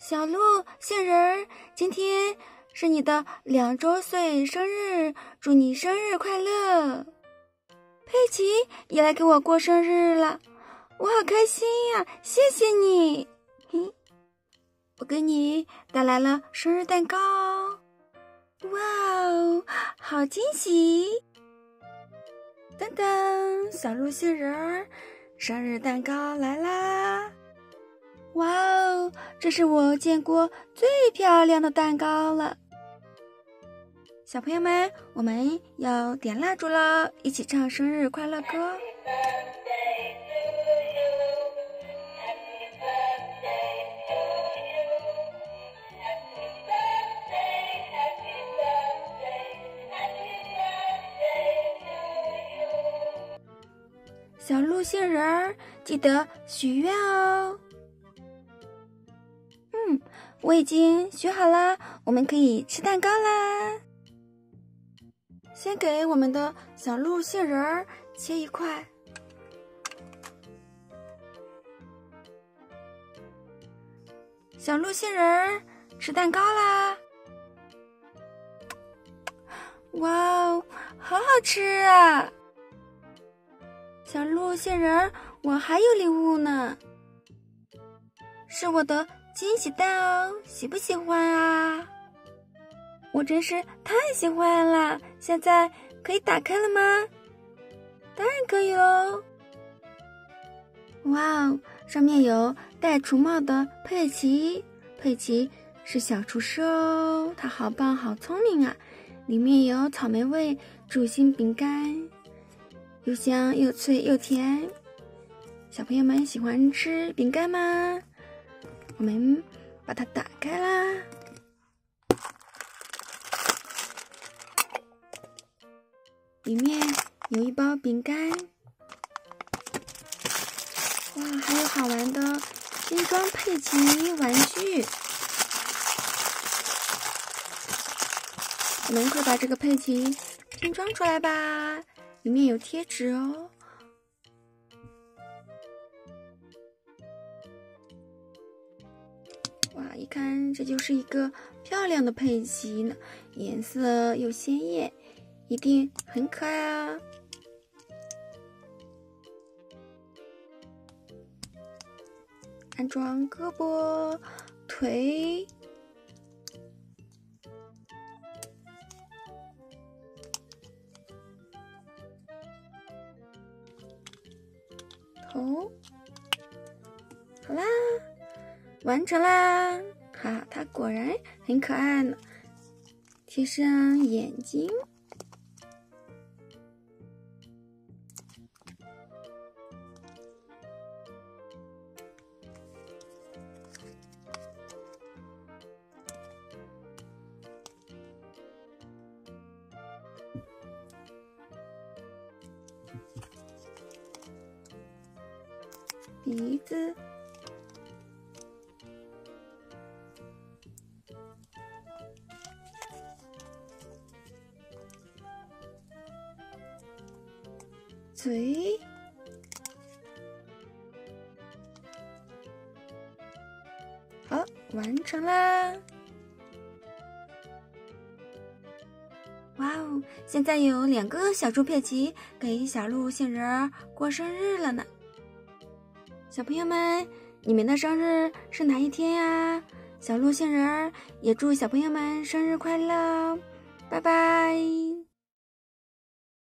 小鹿杏仁儿，今天是你的两周岁生日，祝你生日快乐！佩奇也来给我过生日了，我好开心呀！谢谢你，我给你带来了生日蛋糕，哇哦，好惊喜！噔噔，小鹿杏仁儿，生日蛋糕来啦！哇哦，这是我见过最漂亮的蛋糕了！小朋友们，我们要点蜡烛了，一起唱生日快乐歌。小鹿杏仁儿，记得许愿哦。我已经学好了，我们可以吃蛋糕啦。先给我们的小鹿杏仁儿切一块。小鹿杏仁儿吃蛋糕啦！哇哦，好好吃啊！小鹿杏仁儿，我还有礼物呢，是我的。惊喜蛋哦，喜不喜欢啊？我真是太喜欢了！现在可以打开了吗？当然可以喽！哇哦，上面有戴厨帽的佩奇，佩奇是小厨师哦，他好棒好聪明啊！里面有草莓味主心饼干，又香又脆又甜。小朋友们喜欢吃饼干吗？我们把它打开啦，里面有一包饼干，哇，还有好玩的拼装佩奇玩具。我们快把这个佩奇拼装出来吧，里面有贴纸哦。哇一看，这就是一个漂亮的佩奇呢，颜色又鲜艳，一定很可爱啊！安装胳膊、腿、头，好啦。完成啦！哈，它果然很可爱呢。贴上眼睛，鼻子。嘴，好，完成啦！哇哦，现在有两个小猪佩奇给小鹿杏仁儿过生日了呢。小朋友们，你们的生日是哪一天呀？小鹿杏仁儿也祝小朋友们生日快乐，拜拜。